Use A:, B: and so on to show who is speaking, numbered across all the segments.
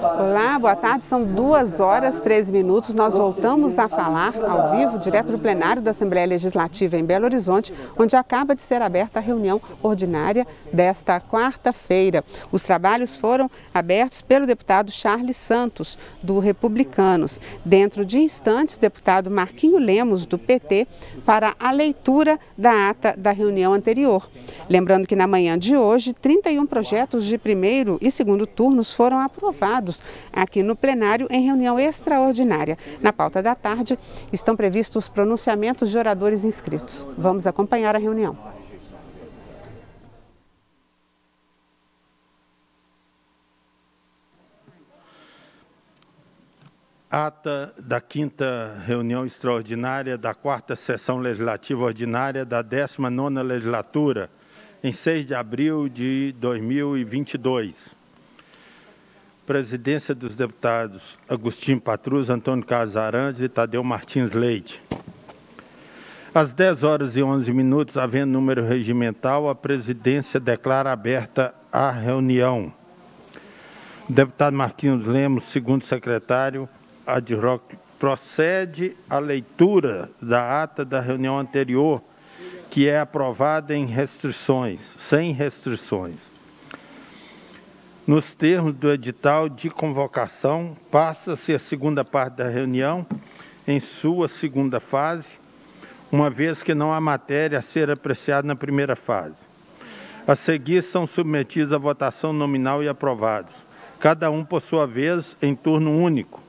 A: Olá, boa tarde. São duas horas, 13 minutos. Nós voltamos a falar ao vivo, direto do plenário da Assembleia Legislativa em Belo Horizonte, onde acaba de ser aberta a reunião ordinária desta quarta-feira. Os trabalhos foram abertos pelo deputado Charles Santos, do Republicanos. Dentro de instantes, o deputado Marquinho Lemos, do PT, fará a leitura da ata da reunião anterior. Lembrando que na manhã de hoje, 31 projetos de primeiro e segundo turnos foram aprovados aqui no plenário em reunião extraordinária. Na pauta da tarde estão previstos os pronunciamentos de oradores inscritos. Vamos acompanhar a reunião.
B: Ata da quinta reunião extraordinária da quarta sessão legislativa ordinária da 19ª legislatura, em 6 de abril de 2022. Presidência dos deputados Agostinho Patrus, Antônio Carlos Arantes e Tadeu Martins Leite. Às 10 horas e 11 minutos, havendo número regimental, a presidência declara aberta a reunião. Deputado Marquinhos Lemos, segundo secretário, procede à leitura da ata da reunião anterior, que é aprovada em restrições, sem restrições. Nos termos do edital de convocação, passa-se a segunda parte da reunião em sua segunda fase, uma vez que não há matéria a ser apreciada na primeira fase. A seguir são submetidos à votação nominal e aprovados, cada um por sua vez em turno único.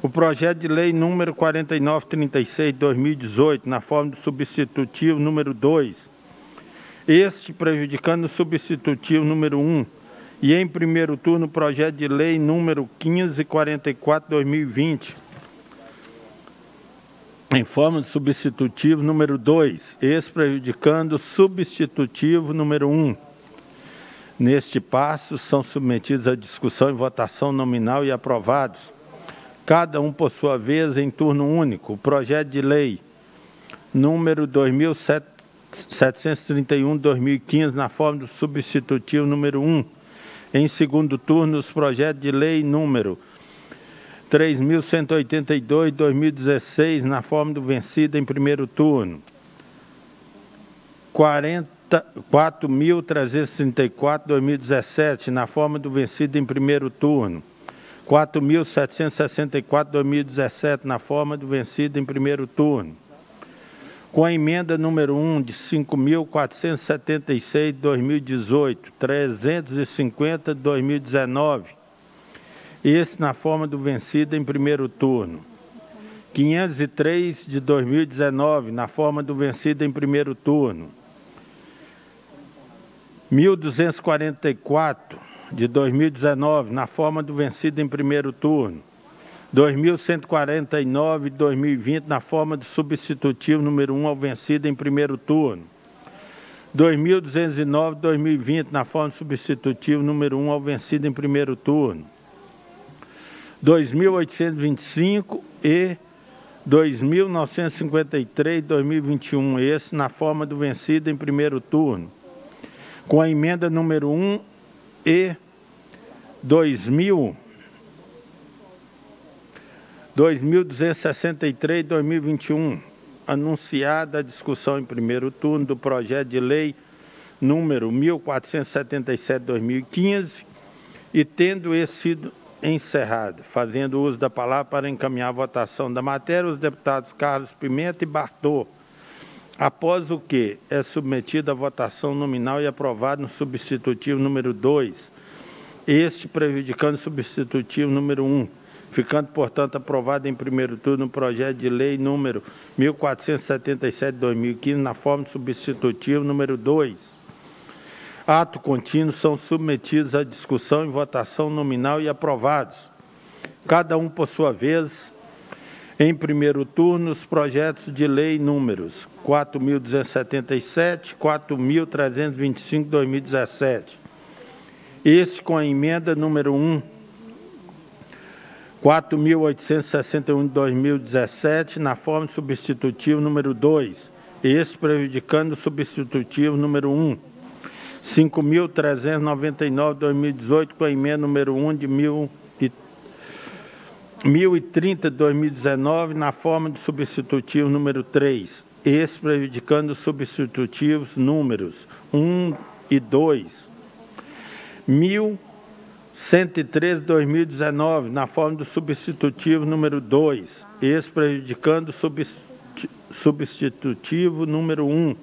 B: O projeto de lei número 4936 de 2018, na forma do substitutivo número 2, este prejudicando o substitutivo número 1, e em primeiro turno, o projeto de lei número 1544-2020, em forma de substitutivo número 2, esse prejudicando o substitutivo número 1. Um. Neste passo, são submetidos à discussão e votação nominal e aprovados, cada um por sua vez em turno único, o projeto de lei número 2731-2015, na forma do substitutivo número 1, em segundo turno, os projetos de lei número 3.182, 2016, na forma do vencido em primeiro turno. 4.334, 2017, na forma do vencido em primeiro turno. 4.764, 2017, na forma do vencido em primeiro turno com a emenda número 1 de 5.476 de 2018, 350 de 2019, esse na forma do vencido em primeiro turno. 503 de 2019, na forma do vencido em primeiro turno. 1244 de 2019, na forma do vencido em primeiro turno. 2149 de 2020 na forma de substitutivo número 1 ao vencido em primeiro turno. 2209 de 2020 na forma de substitutivo número 1 ao vencido em primeiro turno. 2825 e 2953 de 2021, esse na forma do vencido em primeiro turno. Com a emenda número 1 e 2000 2263 2021, anunciada a discussão em primeiro turno do projeto de lei número 1477/2015 e tendo esse sido encerrado, fazendo uso da palavra para encaminhar a votação da matéria os deputados Carlos Pimenta e Bartô, após o que é submetido à votação nominal e aprovado no substitutivo número 2, este prejudicando o substitutivo número 1. Um ficando, portanto, aprovado em primeiro turno o projeto de lei número 1477 de 2015, na forma substitutiva número 2. Ato contínuo são submetidos à discussão e votação nominal e aprovados, cada um por sua vez, em primeiro turno, os projetos de lei números 4.277, 4.325 de 2017. Este com a emenda número 1 4.861 de 2017, na forma substitutivo número 2, esse prejudicando o substitutivo número 1. 5.399-2018, com a emenda número 1 de 1030-2019, na forma de substitutivo número 3, esse prejudicando os substitutivos números 1 e 2. 1.113-2019, na forma do substitutivo número 2, esse prejudicando o substitutivo número 1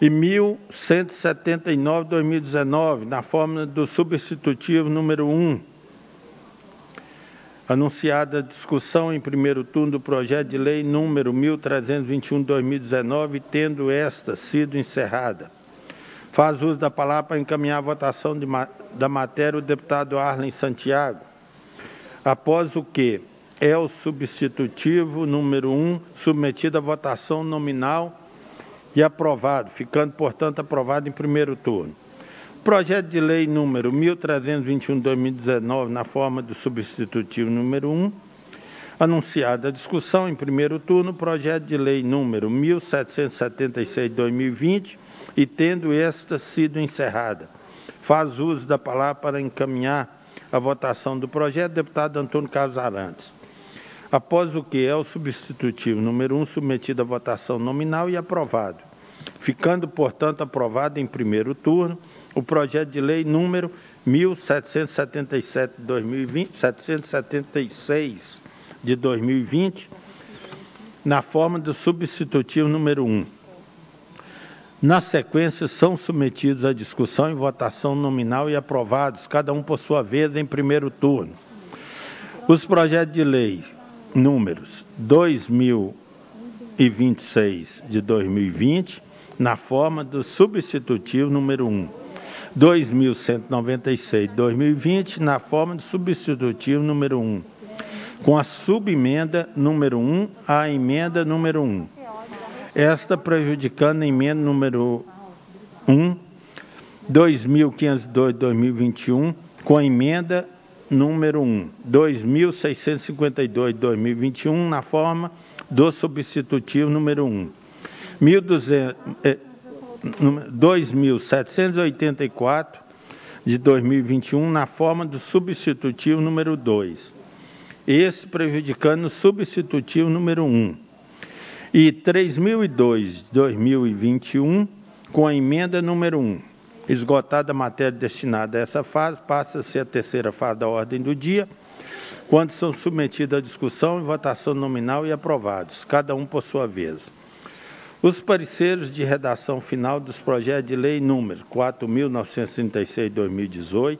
B: e 1179-2019, na forma do substitutivo número 1. Anunciada a discussão em primeiro turno do projeto de lei número 1321-2019, tendo esta sido encerrada. Faz uso da palavra para encaminhar a votação de, da matéria o deputado Arlen Santiago. Após o que é o substitutivo número 1, submetido à votação nominal e aprovado, ficando, portanto, aprovado em primeiro turno. Projeto de lei número 1321-2019, na forma do substitutivo número 1, anunciada a discussão em primeiro turno, projeto de lei número 1776-2020, e tendo esta sido encerrada. Faz uso da palavra para encaminhar a votação do projeto, deputado Antônio Carlos Arantes. Após o que é o substitutivo número 1 submetido à votação nominal e aprovado ficando, portanto, aprovado em primeiro turno o projeto de lei número 1777 de 2020, 776 de 2020, na forma do substitutivo número 1. Na sequência, são submetidos à discussão e votação nominal e aprovados, cada um por sua vez, em primeiro turno. Os projetos de lei números 2026 de 2020, na forma do substitutivo número 1. 2196 2020 na forma do substitutivo número 1. Com a subemenda número 1 à emenda número 1. Esta prejudicando a emenda número 1 2502 2021 com a emenda número 1 2652 2021 na forma do substitutivo número 1 2.784 é, de 2021 na forma do substitutivo número 2. Esse prejudicando o substitutivo número 1. E 3.002 de 2021 com a emenda número 1. Esgotada a matéria destinada a essa fase, passa-se a terceira fase da ordem do dia, quando são submetidos à discussão e votação nominal e aprovados, cada um por sua vez. Os pareceres de redação final dos projetos de lei número 4.936-2018,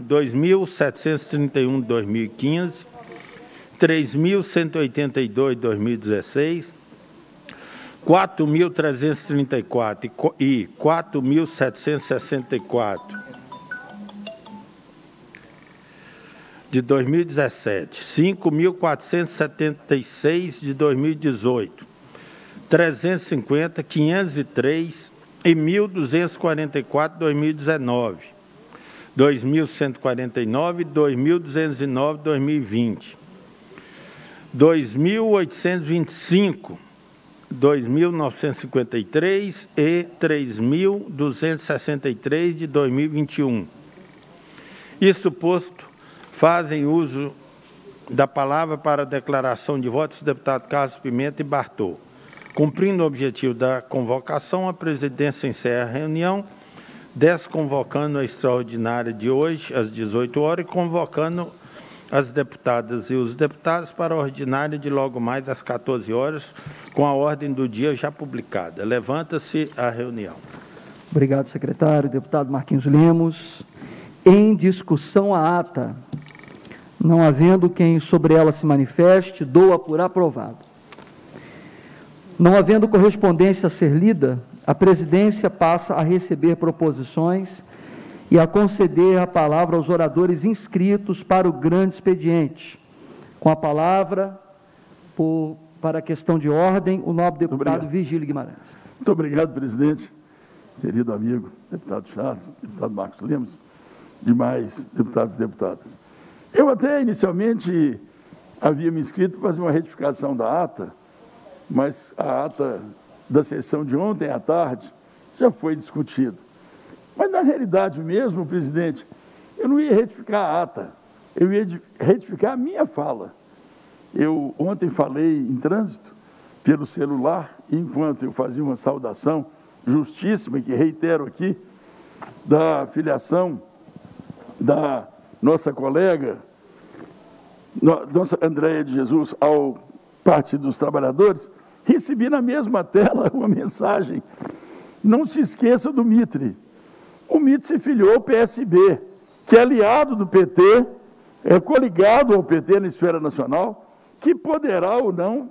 B: 2.731-2015, 3.182-2016, 4.334 e 4.764 de 2017, 5.476 de 2018, 350, 503 e 1.244 de 2019, 2.149, 2.209 de 2020, 2.825, 2.953 e 3.263 de 2021. Isso posto, fazem uso da palavra para declaração de votos os deputados Carlos Pimenta e Bartô. Cumprindo o objetivo da convocação, a presidência encerra a reunião, desconvocando a extraordinária de hoje, às 18 horas, e convocando as deputadas e os deputados para a ordinária de logo mais às 14 horas, com a ordem do dia já publicada. Levanta-se a reunião.
C: Obrigado, secretário. Deputado Marquinhos Lemos. Em discussão a ata. Não havendo quem sobre ela se manifeste, dou-a por aprovado. Não havendo correspondência a ser lida, a presidência passa a receber proposições e a conceder a palavra aos oradores inscritos para o grande expediente. Com a palavra, por, para a questão de ordem, o nobre deputado Vigílio Guimarães.
D: Muito obrigado, presidente, querido amigo, deputado Charles, deputado Marcos Lemos, demais deputados e deputadas. Eu até inicialmente havia me inscrito para fazer uma retificação da ata, mas a ata da sessão de ontem à tarde já foi discutido. Mas, na realidade mesmo, presidente, eu não ia retificar a ata, eu ia retificar a minha fala. Eu ontem falei em trânsito pelo celular, enquanto eu fazia uma saudação justíssima, que reitero aqui, da filiação da nossa colega, nossa Andréia de Jesus, ao Partido dos Trabalhadores, recebi na mesma tela uma mensagem. Não se esqueça do Mitre. O Mitre se filiou ao PSB, que é aliado do PT, é coligado ao PT na esfera nacional, que poderá ou não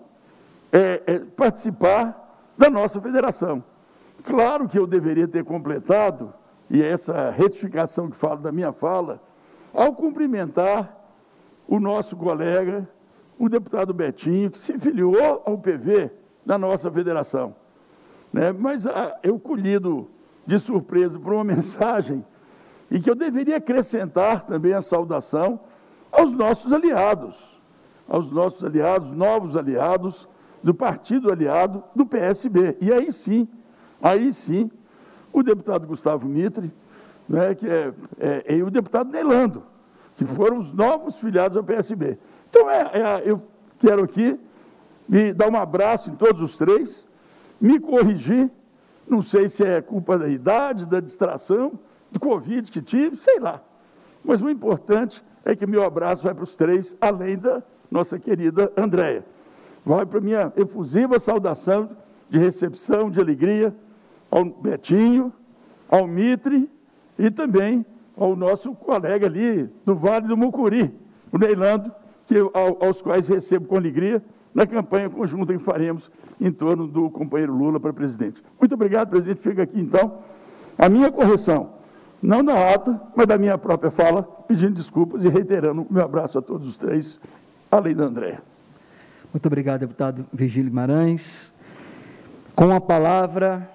D: é, é, participar da nossa federação. Claro que eu deveria ter completado, e é essa retificação que falo da minha fala, ao cumprimentar o nosso colega, o deputado Betinho, que se filiou ao PV da nossa federação. Né? Mas ah, eu colhido de surpresa por uma mensagem e que eu deveria acrescentar também a saudação aos nossos aliados, aos nossos aliados, novos aliados do partido aliado do PSB. E aí sim, aí sim, o deputado Gustavo Mitre, né, que é, é, e o deputado Nelando, que foram os novos filiados ao PSB. Então, é, é, eu quero aqui me dar um abraço em todos os três, me corrigir, não sei se é culpa da idade, da distração, do Covid que tive, sei lá. Mas o importante é que meu abraço vai para os três, além da nossa querida Andréia. Vai para minha efusiva saudação de recepção, de alegria, ao Betinho, ao Mitre e também ao nosso colega ali do Vale do Mucuri, o Neilando, que, ao, aos quais recebo com alegria na campanha conjunta que faremos em torno do companheiro Lula para presidente. Muito obrigado, presidente. Fica aqui, então, a minha correção, não da ata, mas da minha própria fala, pedindo desculpas e reiterando o meu abraço a todos os três, além da Andréa.
C: Muito obrigado, deputado Virgílio Guimarães. Com a palavra,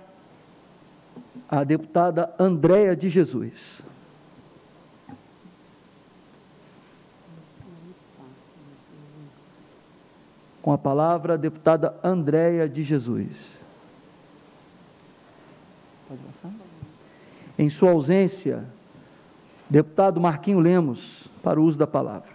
C: a deputada Andréa de Jesus. Com a palavra, a deputada Andréia de Jesus. Em sua ausência, deputado Marquinho Lemos, para o uso da palavra.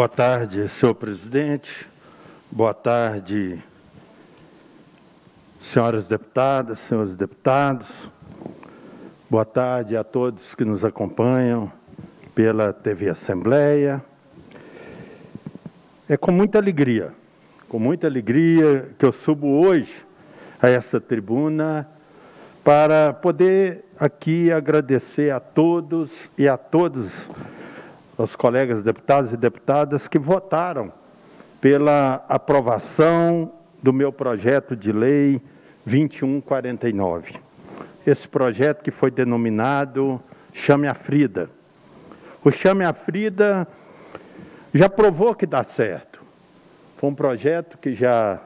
B: Boa tarde, senhor presidente. Boa tarde, senhoras deputadas, senhores deputados. Boa tarde a todos que nos acompanham pela TV Assembleia. É com muita alegria, com muita alegria que eu subo hoje a essa tribuna para poder aqui agradecer a todos e a todos aos colegas deputados e deputadas que votaram pela aprovação do meu projeto de lei 2149. Esse projeto que foi denominado Chame a Frida. O Chame a Frida já provou que dá certo. Foi um projeto que já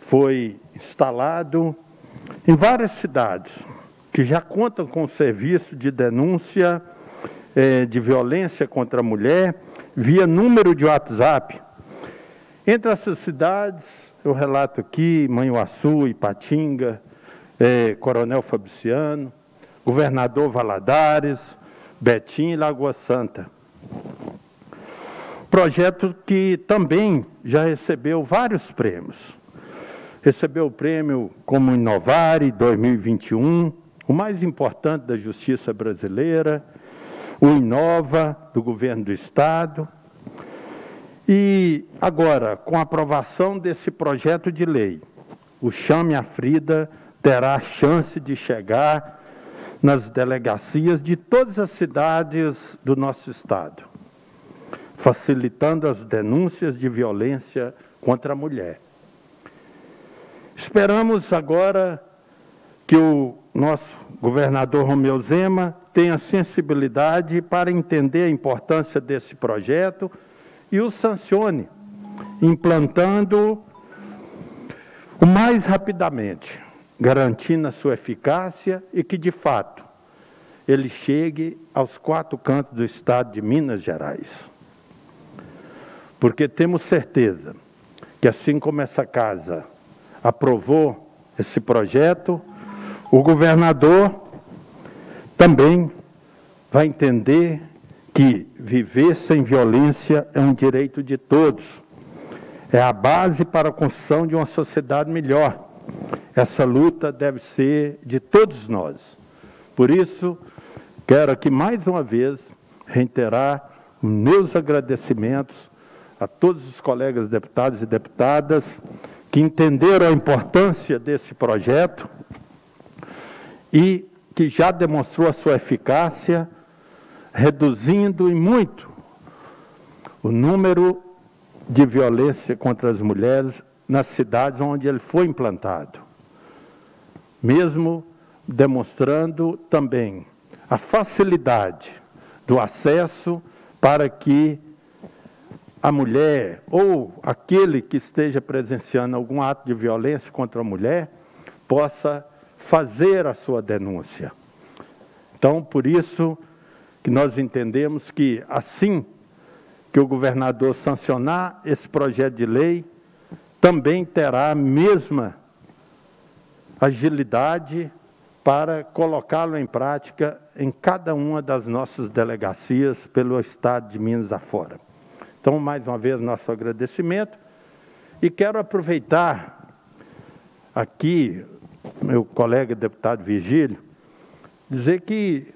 B: foi instalado em várias cidades, que já contam com serviço de denúncia é, de violência contra a mulher via número de WhatsApp. Entre essas cidades, eu relato aqui Manhuaçu, Ipatinga, é, Coronel Fabriciano, Governador Valadares, Betim e Lagoa Santa. Projeto que também já recebeu vários prêmios. Recebeu o prêmio como Inovare 2021, o mais importante da justiça brasileira, o Inova, do governo do Estado. E agora, com a aprovação desse projeto de lei, o Chame a Frida terá a chance de chegar nas delegacias de todas as cidades do nosso Estado, facilitando as denúncias de violência contra a mulher. Esperamos agora que o nosso governador Romeu Zema tenha sensibilidade para entender a importância desse projeto e o sancione, implantando o mais rapidamente, garantindo a sua eficácia e que, de fato, ele chegue aos quatro cantos do estado de Minas Gerais. Porque temos certeza que, assim como essa casa aprovou esse projeto, o governador também vai entender que viver sem violência é um direito de todos. É a base para a construção de uma sociedade melhor. Essa luta deve ser de todos nós. Por isso, quero aqui mais uma vez reiterar meus agradecimentos a todos os colegas deputados e deputadas que entenderam a importância desse projeto e que já demonstrou a sua eficácia, reduzindo em muito o número de violência contra as mulheres nas cidades onde ele foi implantado. Mesmo demonstrando também a facilidade do acesso para que a mulher ou aquele que esteja presenciando algum ato de violência contra a mulher possa fazer a sua denúncia. Então, por isso que nós entendemos que assim que o governador sancionar esse projeto de lei, também terá a mesma agilidade para colocá-lo em prática em cada uma das nossas delegacias pelo estado de Minas afora. Então, mais uma vez, nosso agradecimento. E quero aproveitar aqui, meu colega deputado Vigílio, dizer que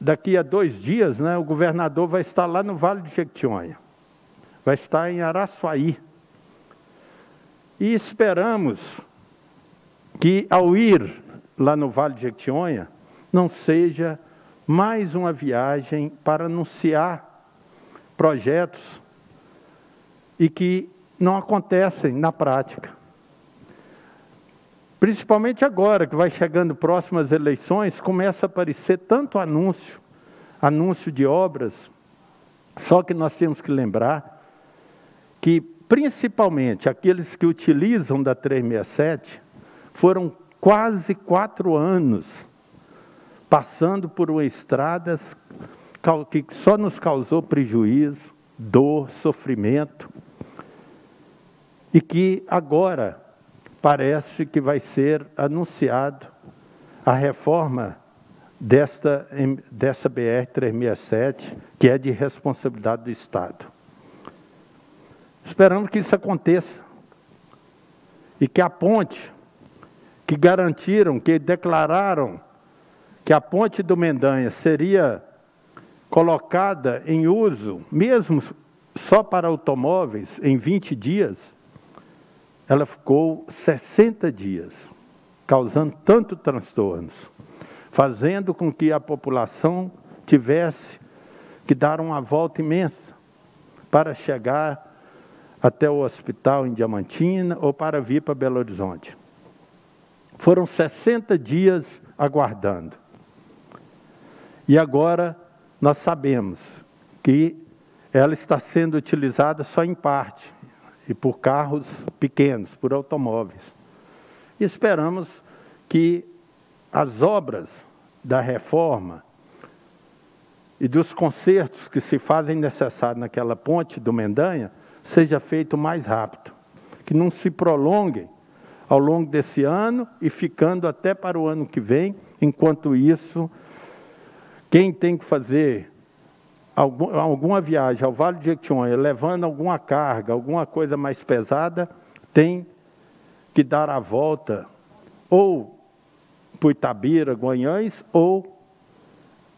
B: daqui a dois dias né, o governador vai estar lá no Vale de Jequitinhonha, vai estar em Araçuaí. E esperamos que, ao ir lá no Vale de Jequitinhonha, não seja mais uma viagem para anunciar projetos e que não acontecem na prática. Principalmente agora, que vai chegando próximas eleições, começa a aparecer tanto anúncio, anúncio de obras, só que nós temos que lembrar que, principalmente, aqueles que utilizam da 367 foram quase quatro anos passando por estradas que só nos causou prejuízo, dor, sofrimento, e que agora parece que vai ser anunciado a reforma desta, dessa BR-367, que é de responsabilidade do Estado. Esperamos que isso aconteça e que a ponte que garantiram, que declararam que a ponte do Mendanha seria colocada em uso, mesmo só para automóveis, em 20 dias, ela ficou 60 dias, causando tanto transtornos, fazendo com que a população tivesse que dar uma volta imensa para chegar até o hospital em Diamantina ou para vir para Belo Horizonte. Foram 60 dias aguardando. E agora nós sabemos que ela está sendo utilizada só em parte, e por carros pequenos, por automóveis. E esperamos que as obras da reforma e dos consertos que se fazem necessários naquela ponte do Mendanha seja feito mais rápido, que não se prolonguem ao longo desse ano e ficando até para o ano que vem, enquanto isso quem tem que fazer algum, alguma viagem ao Vale de Jequitinhonha, levando alguma carga, alguma coisa mais pesada, tem que dar a volta ou por Itabira, Guanhães, ou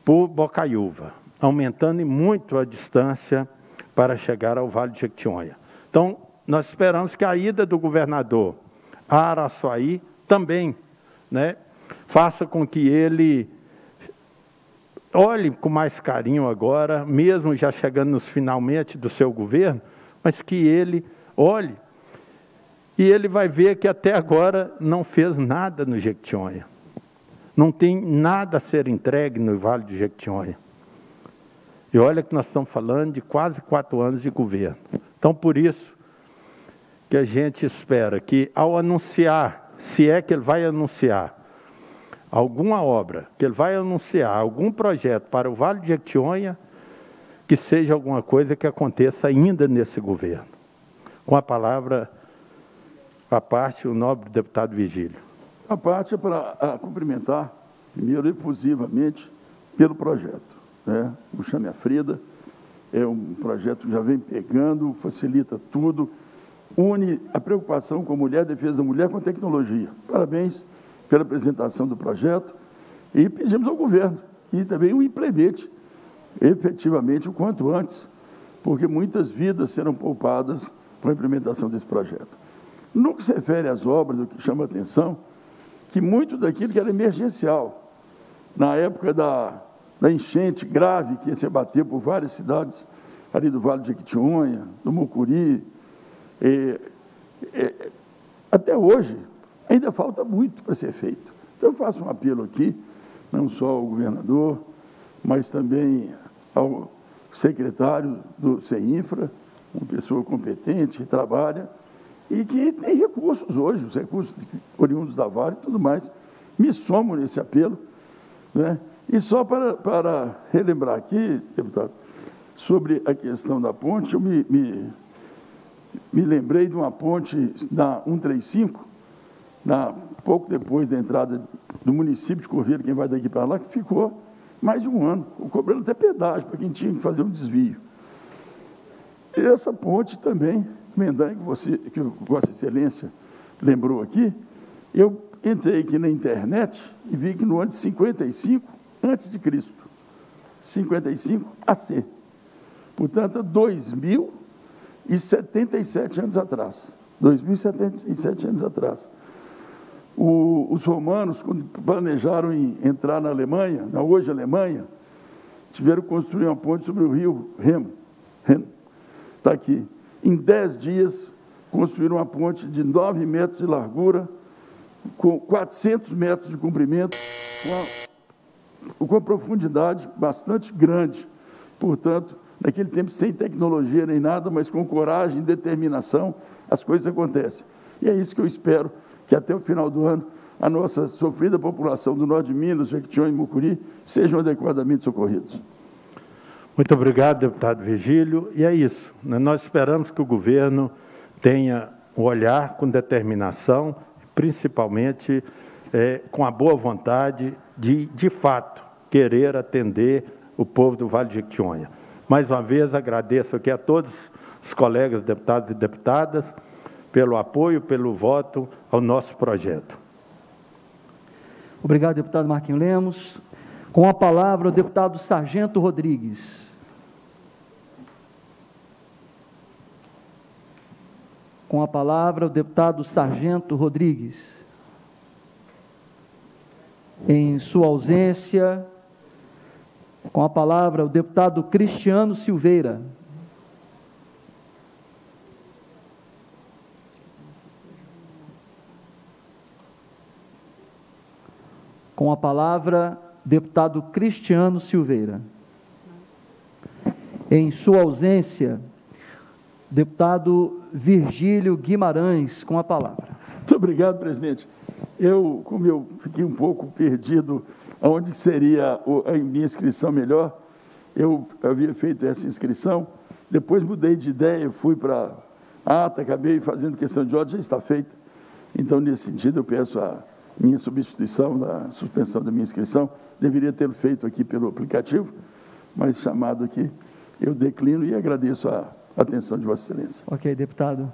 B: por Bocaiúva, aumentando muito a distância para chegar ao Vale de Jequitinhonha. Então, nós esperamos que a ida do governador a Araçuaí também né, faça com que ele olhe com mais carinho agora, mesmo já chegando nos finalmente do seu governo, mas que ele olhe e ele vai ver que até agora não fez nada no Jequitinhonha. Não tem nada a ser entregue no Vale de Jequitinhonha. E olha que nós estamos falando de quase quatro anos de governo. Então, por isso que a gente espera que, ao anunciar, se é que ele vai anunciar, alguma obra, que ele vai anunciar algum projeto para o Vale de Jequitinhonha, que seja alguma coisa que aconteça ainda nesse governo. Com a palavra, a parte, o nobre deputado Vigílio.
D: A parte é para cumprimentar, primeiro, efusivamente, pelo projeto né? o Chame a Frida. É um projeto que já vem pegando, facilita tudo, une a preocupação com a mulher, a defesa da mulher com a tecnologia. Parabéns pela apresentação do projeto e pedimos ao governo que também o implemente efetivamente o quanto antes, porque muitas vidas serão poupadas com a implementação desse projeto. No que se refere às obras, o que chama a atenção, que muito daquilo que era emergencial, na época da da enchente grave que se abateu por várias cidades ali do Vale de Jequitinhonha, do Mucuri. E, e, até hoje, ainda falta muito para ser feito. Então, eu faço um apelo aqui, não só ao governador, mas também ao secretário do CEINFRA, uma pessoa competente, que trabalha e que tem recursos hoje, os recursos oriundos da Vale e tudo mais. Me somo nesse apelo, né? E só para, para relembrar aqui, deputado, sobre a questão da ponte, eu me, me, me lembrei de uma ponte da 135, na, pouco depois da entrada do município de Corveiro, quem vai daqui para lá, que ficou mais de um ano, cobrando até pedágio para quem tinha que fazer um desvio. E essa ponte também, Mendanha, que, você, que Vossa Excelência lembrou aqui, eu entrei aqui na internet e vi que no ano de 55 antes de Cristo, 55 AC. Portanto, 2077 anos atrás. 2077 anos atrás. O, os romanos, quando planejaram entrar na Alemanha, na hoje Alemanha, tiveram que construir uma ponte sobre o rio Remo. Está aqui. Em dez dias, construíram uma ponte de 9 metros de largura, com 400 metros de comprimento, com a com uma profundidade bastante grande. Portanto, naquele tempo sem tecnologia nem nada, mas com coragem e determinação, as coisas acontecem. E é isso que eu espero, que até o final do ano a nossa sofrida população do norte de Minas, Jequitinhonha e Mucuri sejam adequadamente socorridos.
B: Muito obrigado, deputado Virgílio. E é isso. Né? Nós esperamos que o governo tenha o um olhar com determinação, principalmente é, com a boa vontade de, de fato, querer atender o povo do Vale de Jequitinhonha. Mais uma vez, agradeço aqui a todos os colegas deputados e deputadas pelo apoio, pelo voto ao nosso projeto.
C: Obrigado, deputado Marquinhos Lemos. Com a palavra, o deputado Sargento Rodrigues. Com a palavra, o deputado Sargento Rodrigues. Em sua ausência, com a palavra, o deputado Cristiano Silveira. Com a palavra, deputado Cristiano Silveira. Em sua ausência, deputado Virgílio Guimarães, com a palavra.
D: Muito obrigado, presidente. Eu, como eu fiquei um pouco perdido onde seria a minha inscrição melhor, eu havia feito essa inscrição, depois mudei de ideia, fui para a ata, acabei fazendo questão de ordem, já está feita. Então, nesse sentido, eu peço a minha substituição, da suspensão da minha inscrição, deveria ter feito aqui pelo aplicativo, mas chamado aqui, eu declino e agradeço a atenção de Vossa Excelência.
C: Ok, deputado.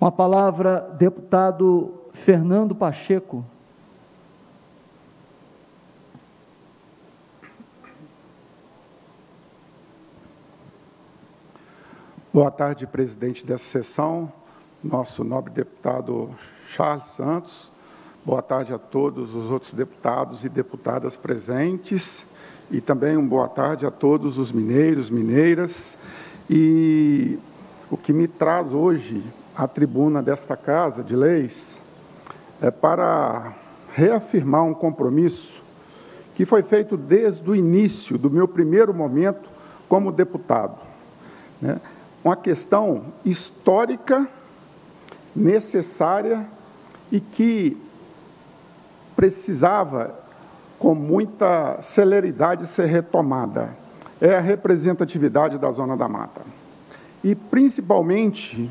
C: Uma palavra, deputado Fernando Pacheco.
E: Boa tarde, presidente dessa sessão, nosso nobre deputado Charles Santos. Boa tarde a todos os outros deputados e deputadas presentes e também uma boa tarde a todos os mineiros, mineiras. E o que me traz hoje à tribuna desta Casa de Leis é para reafirmar um compromisso que foi feito desde o início do meu primeiro momento como deputado. Né? Uma questão histórica, necessária e que precisava, com muita celeridade, ser retomada. É a representatividade da Zona da Mata. E, principalmente,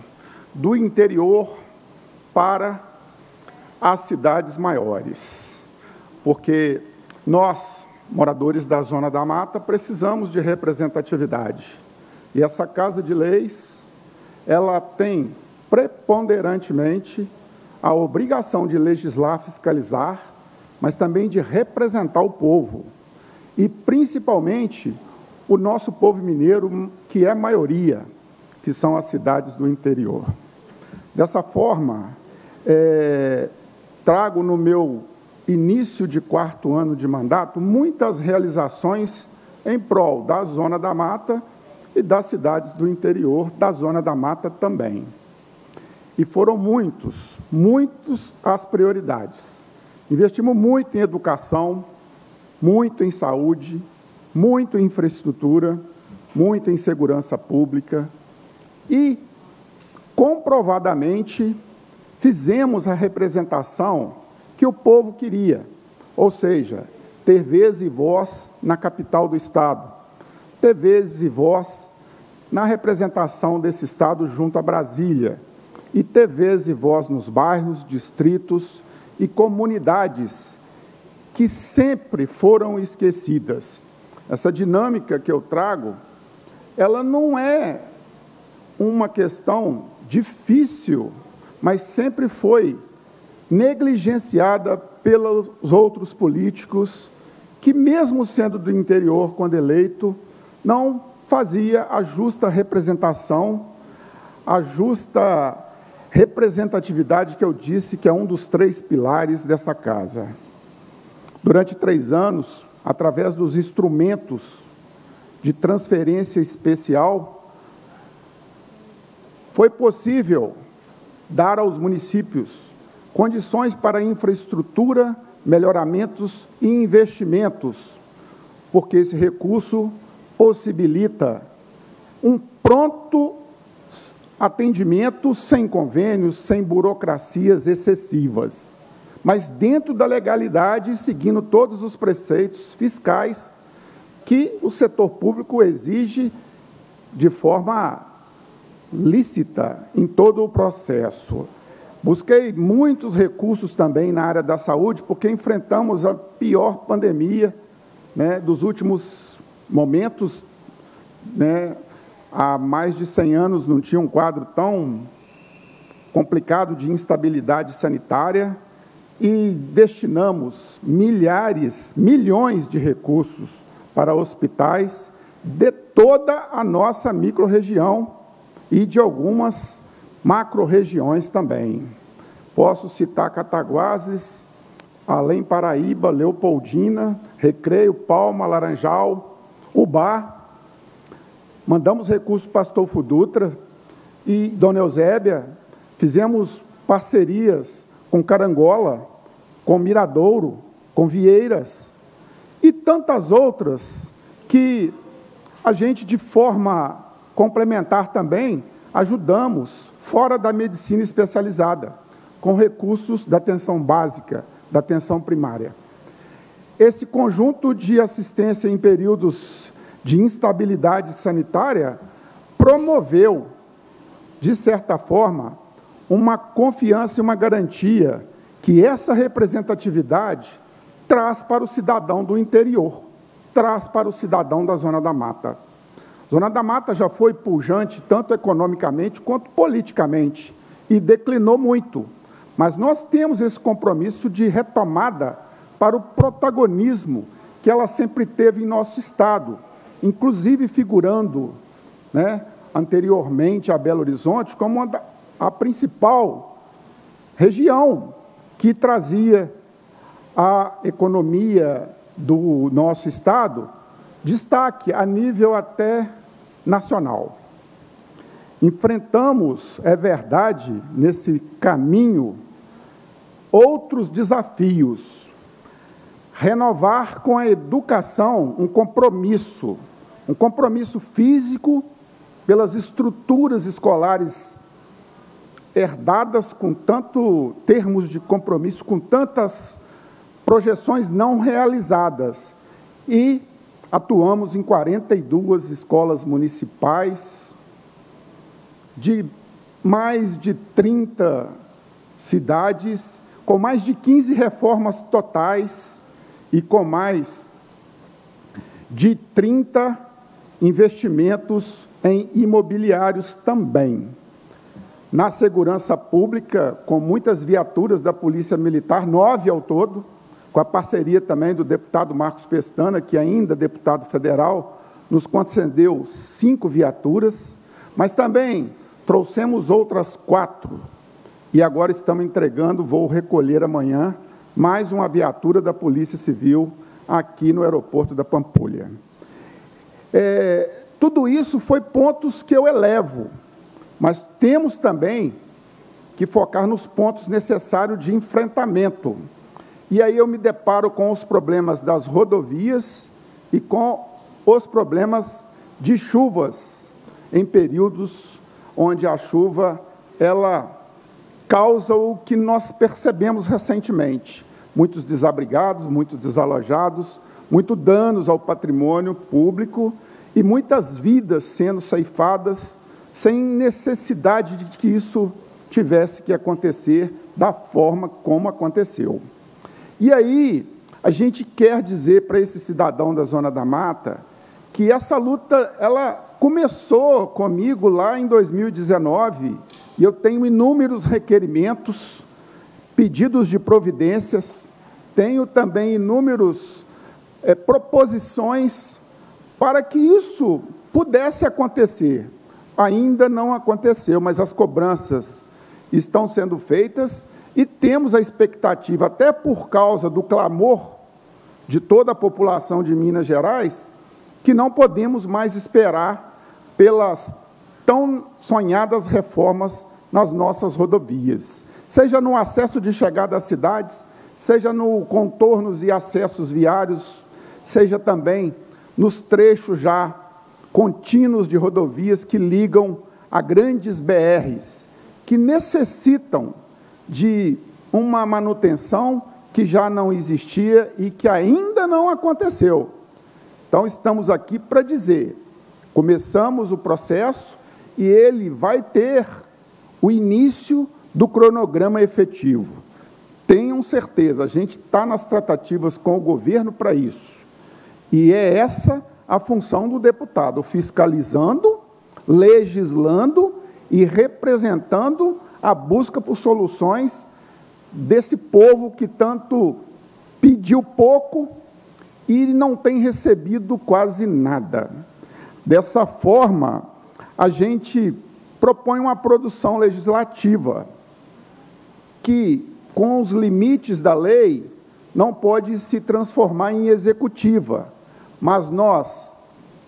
E: do interior para as cidades maiores. Porque nós, moradores da Zona da Mata, precisamos de representatividade. E essa Casa de Leis, ela tem preponderantemente a obrigação de legislar, fiscalizar, mas também de representar o povo. E, principalmente, o nosso povo mineiro, que é maioria, que são as cidades do interior. Dessa forma, é, trago no meu início de quarto ano de mandato muitas realizações em prol da Zona da Mata e das cidades do interior da Zona da Mata também. E foram muitos, muitos as prioridades. Investimos muito em educação, muito em saúde, muito em infraestrutura, muito em segurança pública e, comprovadamente, fizemos a representação que o povo queria, ou seja, ter vez e voz na capital do Estado, ter vez e voz na representação desse Estado junto a Brasília, e ter vez e voz nos bairros, distritos e comunidades que sempre foram esquecidas. Essa dinâmica que eu trago, ela não é uma questão difícil, mas sempre foi negligenciada pelos outros políticos que, mesmo sendo do interior quando eleito, não fazia a justa representação, a justa representatividade que eu disse que é um dos três pilares dessa casa. Durante três anos, através dos instrumentos de transferência especial, foi possível dar aos municípios condições para infraestrutura, melhoramentos e investimentos, porque esse recurso possibilita um pronto atendimento sem convênios, sem burocracias excessivas, mas dentro da legalidade e seguindo todos os preceitos fiscais que o setor público exige de forma lícita em todo o processo. Busquei muitos recursos também na área da saúde, porque enfrentamos a pior pandemia né, dos últimos momentos. Né, há mais de 100 anos não tinha um quadro tão complicado de instabilidade sanitária e destinamos milhares, milhões de recursos para hospitais de toda a nossa microrregião e de algumas macro-regiões também. Posso citar Cataguases, Além Paraíba, Leopoldina, Recreio, Palma, Laranjal, Ubá. Mandamos recursos para Astolfo Dutra e Dona Eusébia. Fizemos parcerias com Carangola, com Miradouro, com Vieiras e tantas outras que a gente, de forma complementar também, ajudamos fora da medicina especializada, com recursos da atenção básica, da atenção primária. Esse conjunto de assistência em períodos de instabilidade sanitária promoveu, de certa forma, uma confiança e uma garantia que essa representatividade traz para o cidadão do interior, traz para o cidadão da Zona da Mata. Zona da Mata já foi pujante, tanto economicamente quanto politicamente, e declinou muito. Mas nós temos esse compromisso de retomada para o protagonismo que ela sempre teve em nosso Estado, inclusive figurando né, anteriormente a Belo Horizonte como a, principal região que trazia a economia do nosso Estado Destaque a nível até nacional. Enfrentamos, é verdade, nesse caminho, outros desafios. Renovar com a educação um compromisso, um compromisso físico pelas estruturas escolares herdadas com tanto termos de compromisso, com tantas projeções não realizadas. E atuamos em 42 escolas municipais, de mais de 30 cidades, com mais de 15 reformas totais e com mais de 30 investimentos em imobiliários também. Na segurança pública, com muitas viaturas da Polícia Militar, nove ao todo, com a parceria também do deputado Marcos Pestana, que ainda é deputado federal, nos concedeu cinco viaturas, mas também trouxemos outras quatro e agora estamos entregando, vou recolher amanhã, mais uma viatura da Polícia Civil aqui no aeroporto da Pampulha. É, tudo isso foi pontos que eu elevo, mas temos também que focar nos pontos necessários de enfrentamento. E aí eu me deparo com os problemas das rodovias e com os problemas de chuvas em períodos onde a chuva ela causa o que nós percebemos recentemente: muitos desabrigados, muitos desalojados, muitos danos ao patrimônio público e muitas vidas sendo ceifadas sem necessidade de que isso tivesse que acontecer da forma como aconteceu. E aí, a gente quer dizer para esse cidadão da Zona da Mata que essa luta ela começou comigo lá em 2019 e eu tenho inúmeros requerimentos, pedidos de providências, tenho também inúmeros é, proposições para que isso pudesse acontecer. Ainda não aconteceu, mas as cobranças estão sendo feitas e temos a expectativa, até por causa do clamor de toda a população de Minas Gerais, que não podemos mais esperar pelas tão sonhadas reformas nas nossas rodovias, seja no acesso de chegada às cidades, seja no contornos e acessos viários, seja também nos trechos já contínuos de rodovias que ligam a grandes BRs, que necessitam de uma manutenção que já não existia e que ainda não aconteceu. Então, estamos aqui para dizer: começamos o processo, e ele vai ter o início do cronograma efetivo. Tenham certeza, a gente está nas tratativas com o governo para isso. E é essa a função do deputado, fiscalizando, legislando e representando a busca por soluções desse povo que tanto pediu pouco e não tem recebido quase nada. Dessa forma, a gente propõe uma produção legislativa que, com os limites da lei, não pode se transformar em executiva, mas nós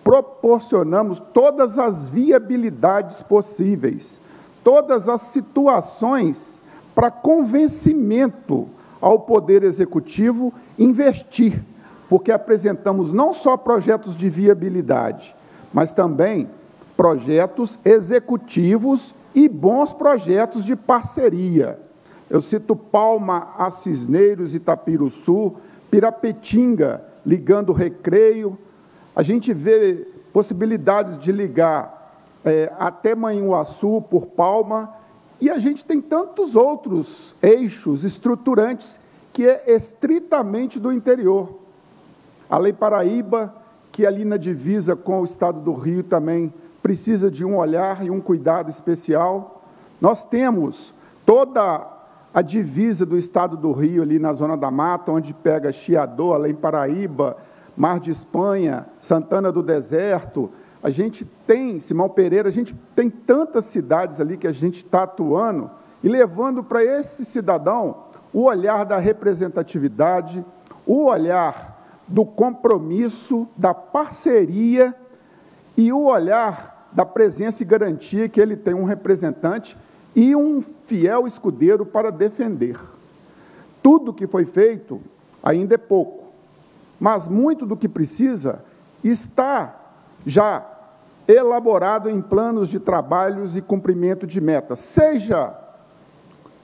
E: proporcionamos todas as viabilidades possíveis, todas as situações para convencimento ao Poder Executivo investir, porque apresentamos não só projetos de viabilidade, mas também projetos executivos e bons projetos de parceria. Eu cito Palma a Cisneiros, Itapiruçu, Pirapetinga, ligando Recreio. A gente vê possibilidades de ligar é, até Manhuaçu por Palma, e a gente tem tantos outros eixos estruturantes que é estritamente do interior. A Lei Paraíba, que ali na divisa com o estado do Rio também precisa de um olhar e um cuidado especial. Nós temos toda a divisa do estado do Rio, ali na Zona da Mata, onde pega Chiador, além Paraíba, Mar de Espanha, Santana do Deserto. A gente tem, Simão Pereira, a gente tem tantas cidades ali que a gente está atuando e levando para esse cidadão o olhar da representatividade, o olhar do compromisso, da parceria e o olhar da presença e garantia que ele tem um representante e um fiel escudeiro para defender. Tudo que foi feito ainda é pouco, mas muito do que precisa está já elaborado em planos de trabalhos e cumprimento de metas, seja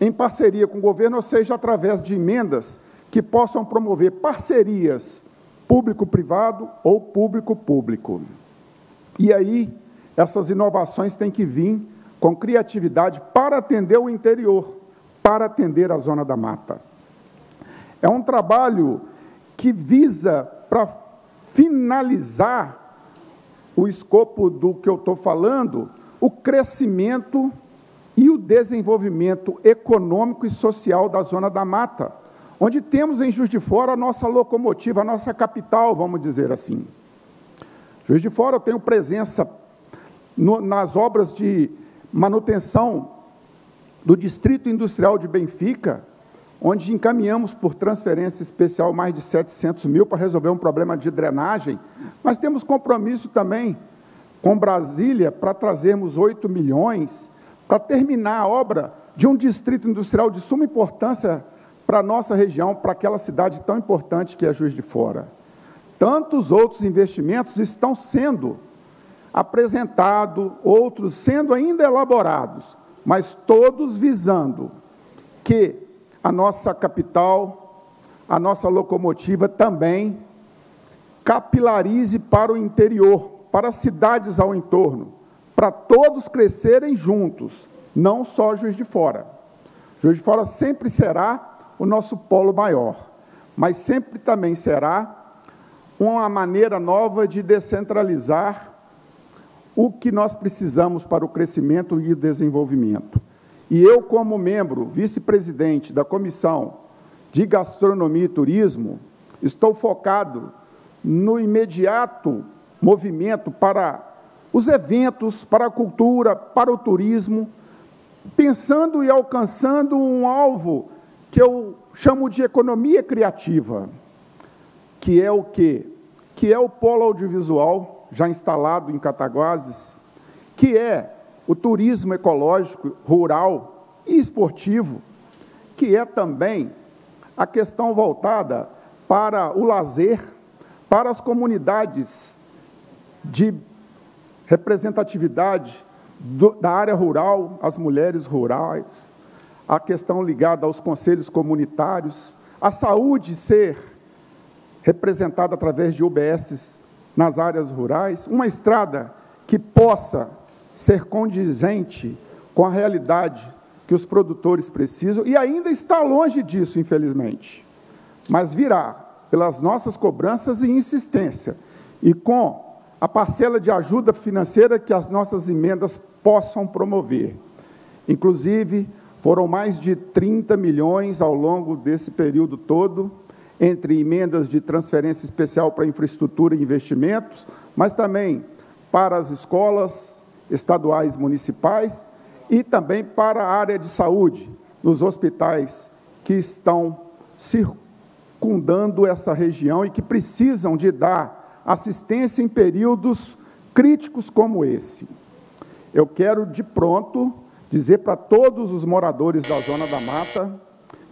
E: em parceria com o governo, ou seja através de emendas que possam promover parcerias público-privado ou público-público. E aí, essas inovações têm que vir com criatividade para atender o interior, para atender a zona da mata. É um trabalho que visa, para finalizar o escopo do que eu estou falando, o crescimento e o desenvolvimento econômico e social da zona da mata, onde temos em Juiz de Fora a nossa locomotiva, a nossa capital, vamos dizer assim. Juiz de Fora eu tenho presença no, nas obras de manutenção do Distrito Industrial de Benfica, onde encaminhamos por transferência especial mais de 700 mil para resolver um problema de drenagem, mas temos compromisso também com Brasília para trazermos 8 milhões para terminar a obra de um distrito industrial de suma importância para a nossa região, para aquela cidade tão importante que é Juiz de Fora. Tantos outros investimentos estão sendo apresentados, outros sendo ainda elaborados, mas todos visando que a nossa capital, a nossa locomotiva também capilarize para o interior, para as cidades ao entorno, para todos crescerem juntos, não só Juiz de Fora. Juiz de Fora sempre será o nosso polo maior, mas sempre também será uma maneira nova de descentralizar o que nós precisamos para o crescimento e o desenvolvimento. E eu, como membro, vice-presidente da Comissão de Gastronomia e Turismo, estou focado no imediato movimento para os eventos, para a cultura, para o turismo, pensando e alcançando um alvo que eu chamo de economia criativa, que é o quê? Que é o polo audiovisual já instalado em Cataguases, que é o turismo ecológico, rural e esportivo, que é também a questão voltada para o lazer, para as comunidades de representatividade do, da área rural, as mulheres rurais, a questão ligada aos conselhos comunitários, a saúde ser representada através de UBS nas áreas rurais, uma estrada que possa ser condizente com a realidade que os produtores precisam, e ainda está longe disso, infelizmente. Mas virá, pelas nossas cobranças e insistência, e com a parcela de ajuda financeira que as nossas emendas possam promover. Inclusive, foram mais de 30 milhões ao longo desse período todo, entre emendas de transferência especial para infraestrutura e investimentos, mas também para as escolas estaduais municipais e também para a área de saúde, nos hospitais que estão circundando essa região e que precisam de dar assistência em períodos críticos como esse. Eu quero de pronto dizer para todos os moradores da Zona da Mata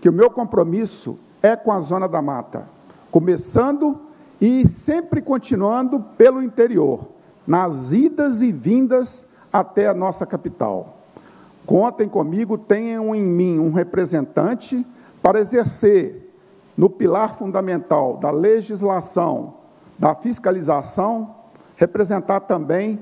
E: que o meu compromisso é com a Zona da Mata, começando e sempre continuando pelo interior, nas idas e vindas até a nossa capital. Contem comigo, tenham em mim um representante para exercer no pilar fundamental da legislação, da fiscalização, representar também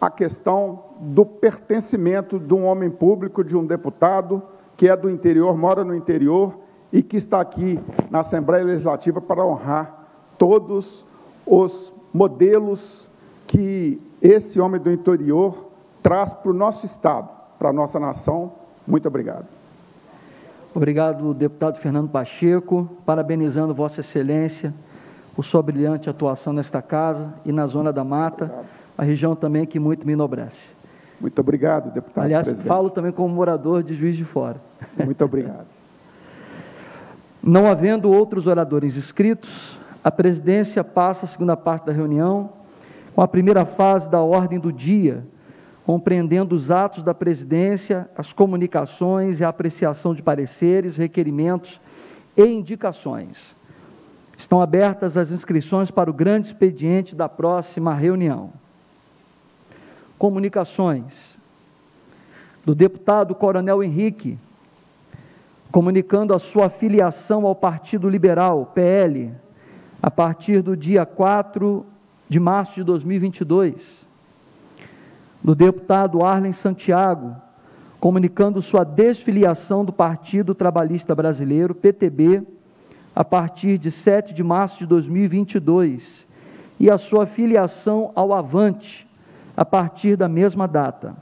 E: a questão do pertencimento de um homem público, de um deputado que é do interior, mora no interior e que está aqui na Assembleia Legislativa para honrar todos os modelos que esse homem do interior traz para o nosso Estado, para a nossa nação. Muito obrigado.
C: Obrigado, deputado Fernando Pacheco, parabenizando Vossa Excelência por sua brilhante atuação nesta casa e na Zona da Mata. Obrigado a região também que muito me enobrece.
E: Muito obrigado, deputado
C: Aliás,
E: presidente.
C: falo também como morador de Juiz de Fora.
E: Muito obrigado.
C: Não havendo outros oradores inscritos, a presidência passa a segunda parte da reunião com a primeira fase da ordem do dia, compreendendo os atos da presidência, as comunicações e a apreciação de pareceres, requerimentos e indicações. Estão abertas as inscrições para o grande expediente da próxima reunião. Comunicações. Do deputado Coronel Henrique, comunicando a sua filiação ao Partido Liberal, PL, a partir do dia 4 de março de 2022 do deputado Arlen Santiago, comunicando sua desfiliação do Partido Trabalhista Brasileiro, PTB, a partir de 7 de março de 2022, e a sua filiação ao Avante, a partir da mesma data.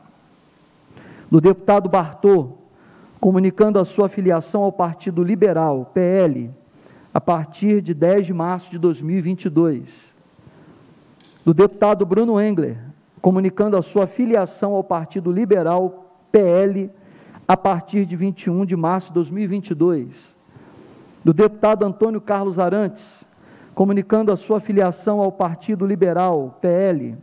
C: Do deputado Bartô, comunicando a sua filiação ao Partido Liberal, PL, a partir de 10 de março de 2022. Do deputado Bruno Engler, comunicando a sua filiação ao Partido Liberal PL a partir de 21 de março de 2022. Do deputado Antônio Carlos Arantes, comunicando a sua filiação ao Partido Liberal PL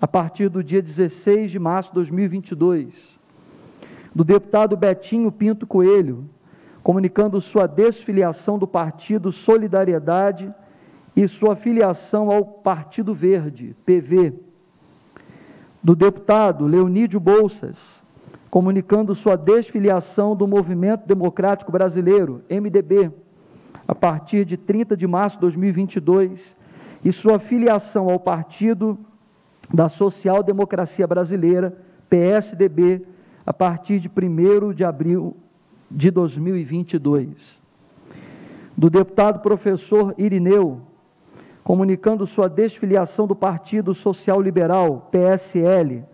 C: a partir do dia 16 de março de 2022. Do deputado Betinho Pinto Coelho, comunicando sua desfiliação do Partido Solidariedade e sua filiação ao Partido Verde, PV do deputado Leonídio Bolsas, comunicando sua desfiliação do Movimento Democrático Brasileiro, MDB, a partir de 30 de março de 2022, e sua filiação ao Partido da Social Democracia Brasileira, PSDB, a partir de 1 de abril de 2022. Do deputado professor Irineu, comunicando sua desfiliação do Partido Social Liberal, PSL,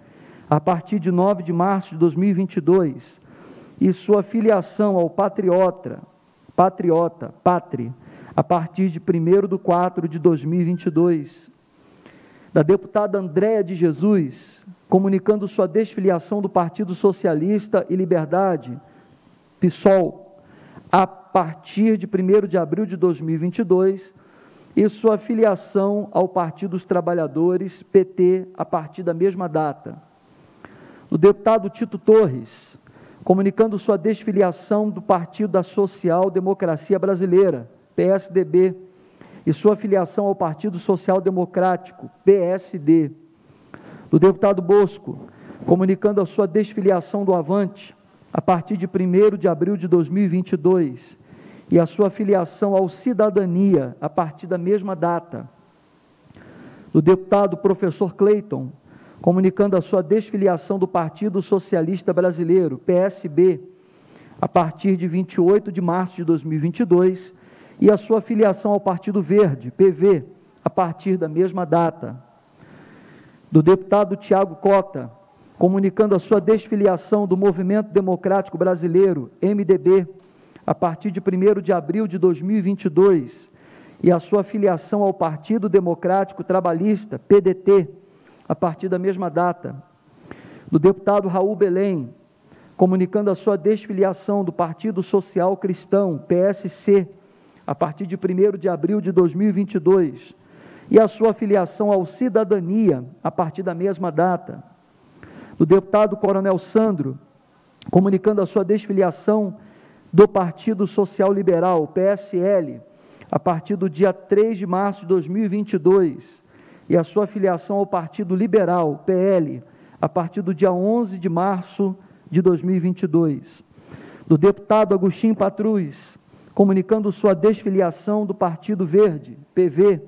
C: a partir de 9 de março de 2022, e sua filiação ao Patriota, Patriota, Patri, a partir de 1 de 4 de 2022. Da deputada Andréa de Jesus, comunicando sua desfiliação do Partido Socialista e Liberdade, PSOL, a partir de 1 de abril de 2022, e sua filiação ao Partido dos Trabalhadores, PT, a partir da mesma data. O deputado Tito Torres, comunicando sua desfiliação do Partido da Social Democracia Brasileira, PSDB, e sua filiação ao Partido Social Democrático, PSD. Do deputado Bosco, comunicando a sua desfiliação do Avante, a partir de 1 de abril de 2022, e a sua filiação ao Cidadania a partir da mesma data. Do deputado professor Clayton, comunicando a sua desfiliação do Partido Socialista Brasileiro, PSB, a partir de 28 de março de 2022, e a sua filiação ao Partido Verde, PV, a partir da mesma data. Do deputado Tiago Cota, comunicando a sua desfiliação do Movimento Democrático Brasileiro, MDB, a partir de 1 de abril de 2022 e a sua filiação ao Partido Democrático Trabalhista, PDT, a partir da mesma data. Do deputado Raul Belém, comunicando a sua desfiliação do Partido Social Cristão, PSC, a partir de 1 de abril de 2022, e a sua filiação ao Cidadania, a partir da mesma data. Do deputado Coronel Sandro, comunicando a sua desfiliação do Partido Social Liberal, PSL, a partir do dia 3 de março de 2022, e a sua filiação ao Partido Liberal, PL, a partir do dia 11 de março de 2022. Do deputado Agostinho Patrus, comunicando sua desfiliação do Partido Verde, PV,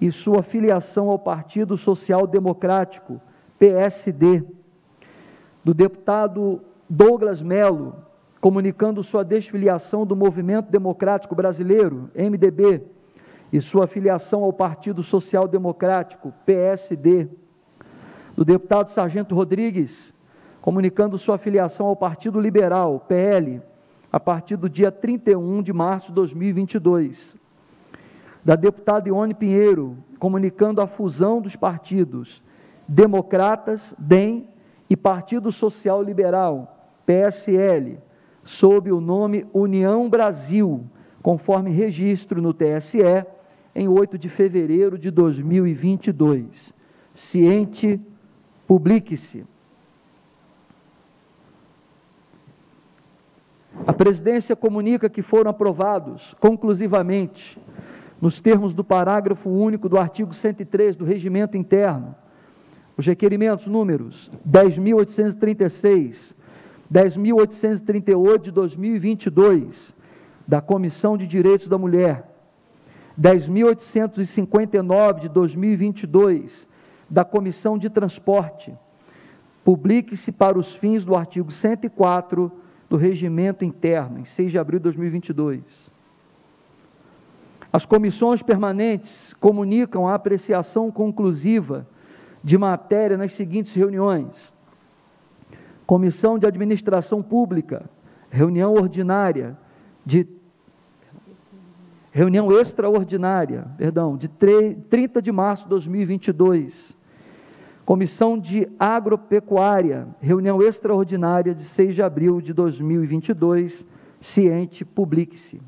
C: e sua filiação ao Partido Social Democrático, PSD. Do deputado Douglas Melo, comunicando sua desfiliação do Movimento Democrático Brasileiro, MDB, e sua filiação ao Partido Social Democrático, PSD. Do deputado Sargento Rodrigues, comunicando sua filiação ao Partido Liberal, PL, a partir do dia 31 de março de 2022. Da deputada Ione Pinheiro, comunicando a fusão dos partidos Democratas, DEM e Partido Social Liberal, PSL, sob o nome União Brasil, conforme registro no TSE em 8 de fevereiro de 2022. Ciente Publique-se. A presidência comunica que foram aprovados conclusivamente, nos termos do parágrafo único do artigo 103 do Regimento Interno, os requerimentos números 10.836, 10.838 de 2022, da Comissão de Direitos da Mulher, 10.859 de 2022, da Comissão de Transporte, publique-se para os fins do artigo 104 do Regimento Interno, em 6 de abril de 2022. As comissões permanentes comunicam a apreciação conclusiva de matéria nas seguintes reuniões: Comissão de Administração Pública, reunião ordinária de reunião extraordinária, perdão, de 30 de março de 2022. Comissão de Agropecuária, reunião extraordinária de 6 de abril de 2022, ciente, publique-se.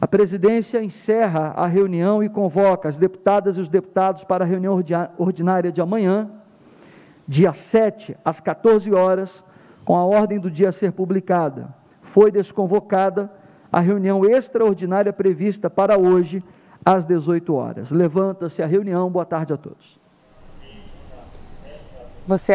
C: A presidência encerra a reunião e convoca as deputadas e os deputados para a reunião ordinária de amanhã, dia 7, às 14 horas, com a ordem do dia a ser publicada. Foi desconvocada a reunião extraordinária prevista para hoje, às 18 horas. Levanta-se a reunião. Boa tarde a todos.
A: Você